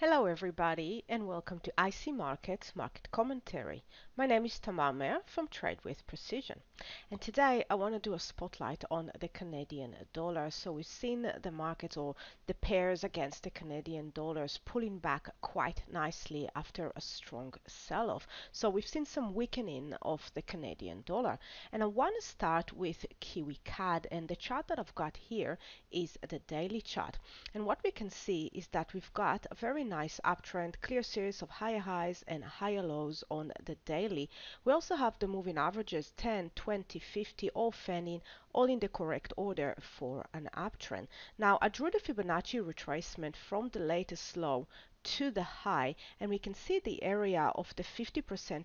Hello everybody and welcome to IC Markets Market Commentary. My name is Tamar Mehr from Trade with Precision and today I want to do a spotlight on the Canadian dollar. So we've seen the markets or the pairs against the Canadian dollars pulling back quite nicely after a strong sell-off. So we've seen some weakening of the Canadian dollar and I want to start with Kiwi CAD and the chart that I've got here is the daily chart and what we can see is that we've got a very nice uptrend, clear series of higher highs and higher lows on the daily. We also have the moving averages 10, 20, 50 all fanning all in the correct order for an uptrend. Now I drew the Fibonacci retracement from the latest low to the high and we can see the area of the 50%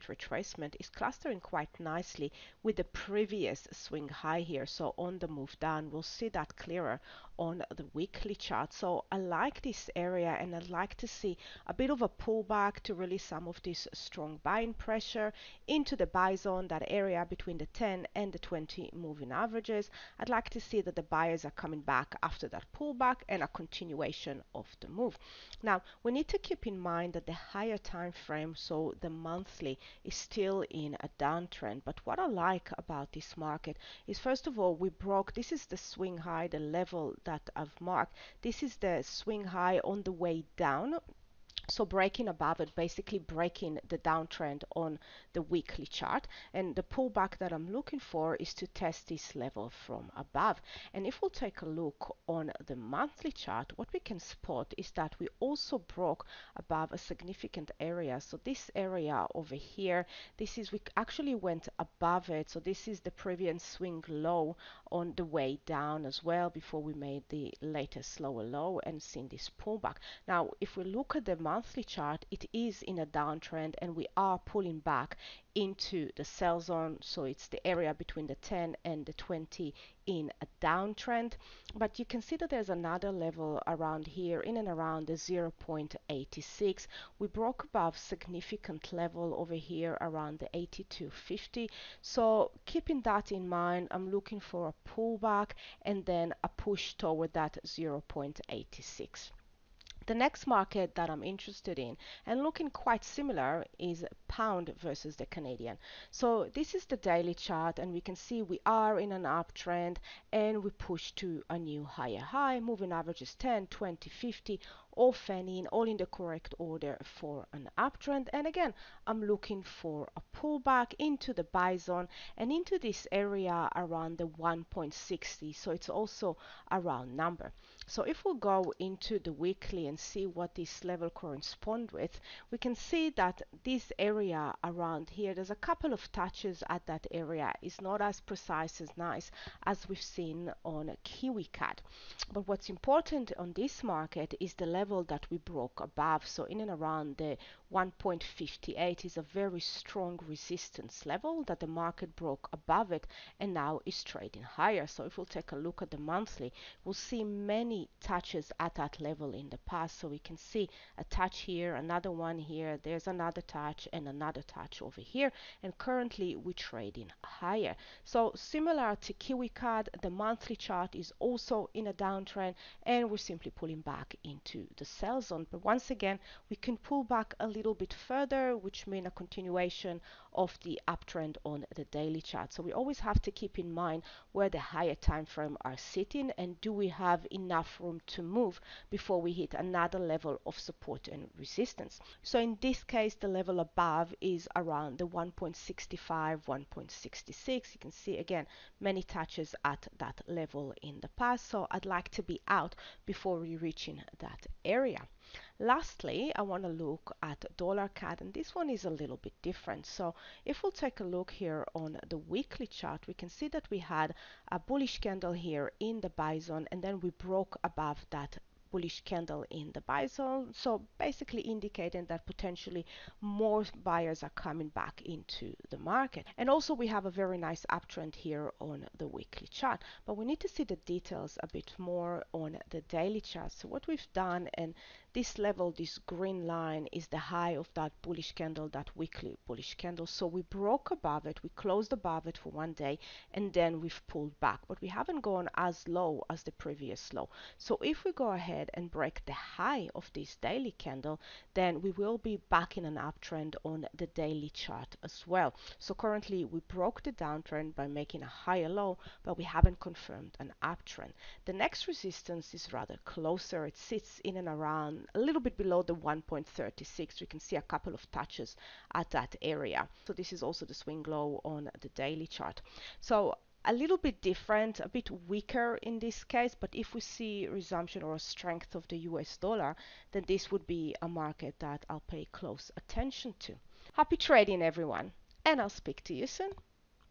retracement is clustering quite nicely with the previous swing high here. So on the move down we'll see that clearer on the weekly chart. So I like this area and I'd like to see a bit of a pullback to release some of this strong buying pressure into the buy zone that area between the 10 and the 20 moving averages. I'd like to see that the buyers are coming back after that pullback and a continuation of the move. Now we need need to keep in mind that the higher time frame, so the monthly, is still in a downtrend. But what I like about this market is first of all, we broke, this is the swing high, the level that I've marked. This is the swing high on the way down so breaking above it, basically breaking the downtrend on the weekly chart. And the pullback that I'm looking for is to test this level from above. And if we'll take a look on the monthly chart, what we can spot is that we also broke above a significant area. So this area over here, this is, we actually went above it. So this is the previous swing low on the way down as well before we made the latest lower low and seen this pullback. Now, if we look at the monthly chart, it is in a downtrend and we are pulling back into the sell zone. So it's the area between the 10 and the 20 in a downtrend. But you can see that there's another level around here in and around the 0.86. We broke above significant level over here around the 82.50. So keeping that in mind, I'm looking for a pullback and then a push toward that 0.86. The next market that I'm interested in and looking quite similar is pound versus the Canadian. So this is the daily chart and we can see we are in an uptrend and we push to a new higher high. Moving average is 10, 20, 50 all fanning, all in the correct order for an uptrend. And again, I'm looking for a pullback into the buy zone and into this area around the 1.60. So it's also a round number. So if we go into the weekly and see what this level correspond with, we can see that this area around here, there's a couple of touches at that area. It's not as precise as nice as we've seen on KiwiCAD. But what's important on this market is the level that we broke above. So in and around the 1.58 is a very strong resistance level that the market broke above it and now is trading higher. So if we'll take a look at the monthly, we'll see many touches at that level in the past. So we can see a touch here, another one here, there's another touch and another touch over here. And currently we're trading higher. So similar to KiwiCAD, the monthly chart is also in a downtrend and we're simply pulling back into the sell zone. But once again, we can pull back a little bit further, which mean a continuation of the uptrend on the daily chart. So we always have to keep in mind where the higher time frame are sitting and do we have enough room to move before we hit another level of support and resistance. So in this case, the level above is around the 1.65, 1.66. You can see again, many touches at that level in the past. So I'd like to be out before we reaching that area. Lastly, I want to look at dollar CAD and this one is a little bit different. So if we'll take a look here on the weekly chart, we can see that we had a bullish candle here in the buy zone and then we broke above that bullish candle in the buy zone. So basically indicating that potentially more buyers are coming back into the market. And also we have a very nice uptrend here on the weekly chart, but we need to see the details a bit more on the daily chart. So what we've done and this level, this green line is the high of that bullish candle, that weekly bullish candle. So we broke above it, we closed above it for one day, and then we've pulled back, but we haven't gone as low as the previous low. So if we go ahead and break the high of this daily candle, then we will be back in an uptrend on the daily chart as well. So currently we broke the downtrend by making a higher low, but we haven't confirmed an uptrend. The next resistance is rather closer. It sits in and around a little bit below the 1.36. We can see a couple of touches at that area. So this is also the swing low on the daily chart. So a little bit different, a bit weaker in this case, but if we see resumption or strength of the US dollar, then this would be a market that I'll pay close attention to. Happy trading, everyone, and I'll speak to you soon.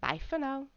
Bye for now.